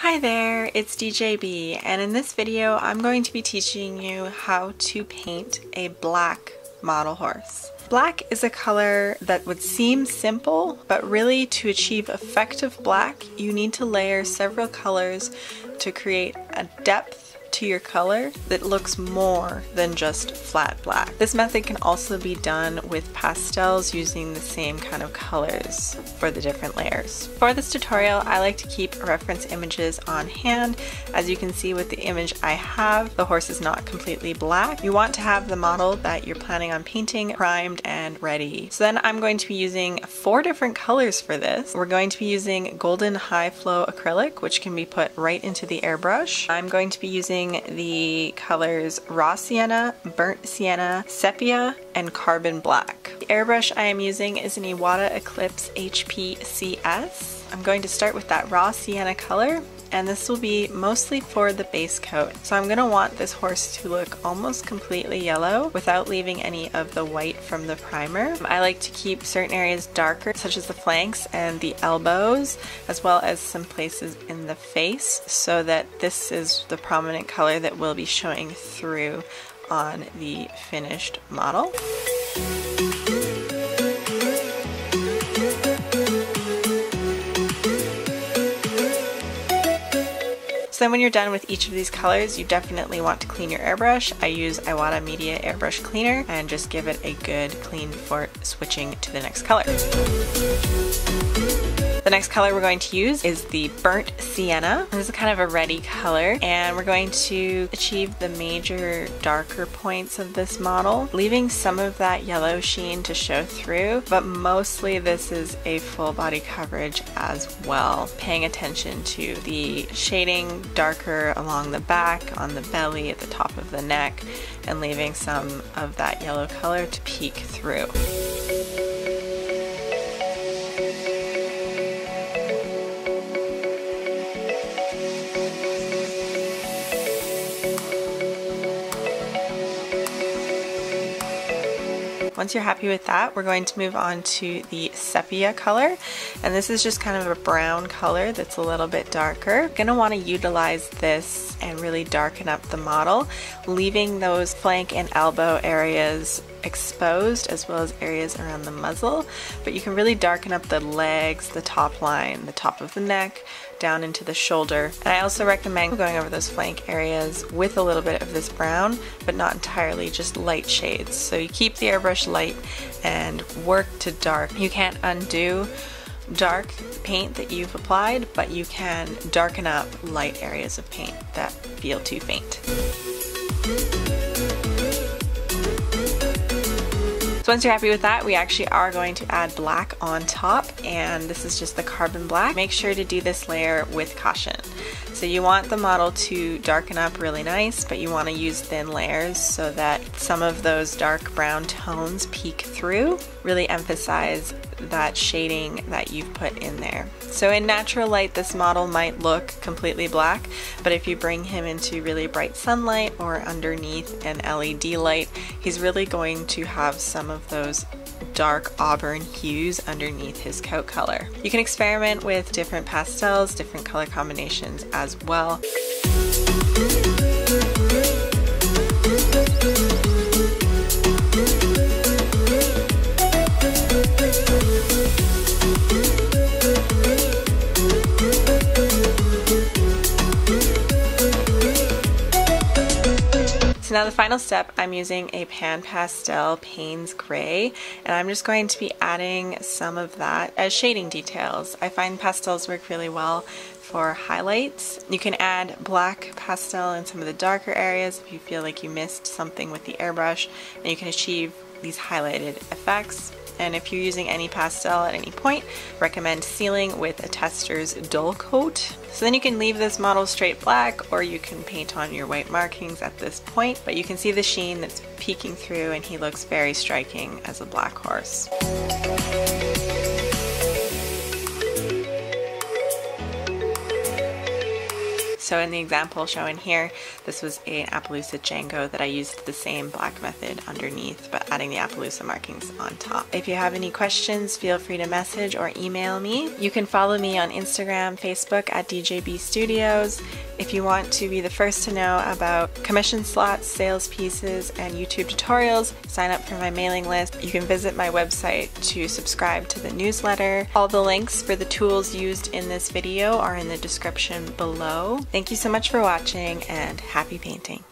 Hi there, it's DeeJayBe and in this video I'm going to be teaching you how to paint a black model horse. Black is a color that would seem simple, but really to achieve effective black you need to layer several colors to create a depth to your color that looks more than just flat black. This method can also be done with pastels using the same kind of colors for the different layers. For this tutorial, I like to keep reference images on hand. As you can see with the image I have, the horse is not completely black. You want to have the model that you're planning on painting primed and ready. So then I'm going to be using four different colors for this. We're going to be using Golden High Flow Acrylic, which can be put right into the airbrush. I'm going to be using using the colors Raw Sienna, Burnt Sienna, Sepia, and Carbon Black. The airbrush I am using is an Iwata Eclipse HP CS. I'm going to start with that Raw Sienna color and this will be mostly for the base coat. So I'm going to want this horse to look almost completely yellow without leaving any of the white from the primer. I like to keep certain areas darker such as the flanks and the elbows as well as some places in the face so that this is the prominent color that will be showing through on the finished model. So then when you're done with each of these colors, you definitely want to clean your airbrush. I use Iwata Medea Airbrush Cleaner and just give it a good clean before switching to the next color. The next color we're going to use is the Burnt Sienna. This is kind of a reddy color and we're going to achieve the major darker points of this model, leaving some of that yellow sheen to show through, but mostly this is a full body coverage as well. Paying attention to the shading darker along the back, on the belly, at the top of the neck, and leaving some of that yellow color to peek through. Once you're happy with that, we're going to move on to the sepia color. And this is just kind of a brown color that's a little bit darker. You're gonna wanna utilize this and really darken up the model, leaving those flank and elbow areas exposed as well as areas around the muzzle, but you can really darken up the legs, the top line, the top of the neck, down into the shoulder. And I also recommend going over those flank areas with a little bit of this brown, but not entirely, just light shades. So you keep the airbrush light and work to dark. You can't undo dark paint that you've applied, but you can darken up light areas of paint that feel too faint. So once you're happy with that, we actually are going to add black on top and this is just the carbon black. Make sure to do this layer with caution. So you want the model to darken up really nice, but you want to use thin layers so that some of those dark brown tones peek through. Really emphasize that shading that you've put in there. So in natural light, this model might look completely black, but if you bring him into really bright sunlight or underneath an LED light, he's really going to have some of those dark auburn hues underneath his coat color. You can experiment with different pastels, different color combinations as well. Now the final step, I'm using a Pan Pastel Payne's Gray, and I'm just going to be adding some of that as shading details. I find pastels work really well for highlights. You can add black pastel in some of the darker areas if you feel like you missed something with the airbrush, and you can achieve these highlighted effects and if you're using any pastel at any point, recommend sealing with a Testors dull coat. So then you can leave this model straight black or you can paint on your white markings at this point, but you can see the sheen that's peeking through and he looks very striking as a black horse. So in the example shown here, this was an Appaloosa Django that I used the same black method underneath, but adding the Appaloosa markings on top. If you have any questions, feel free to message or email me. You can follow me on Instagram, Facebook at DeeJayBe Studios. If you want to be the first to know about commission slots, sales pieces, and YouTube tutorials, sign up for my mailing list. You can visit my website to subscribe to the newsletter. All the links for the tools used in this video are in the description below. Thank you so much for watching and happy painting.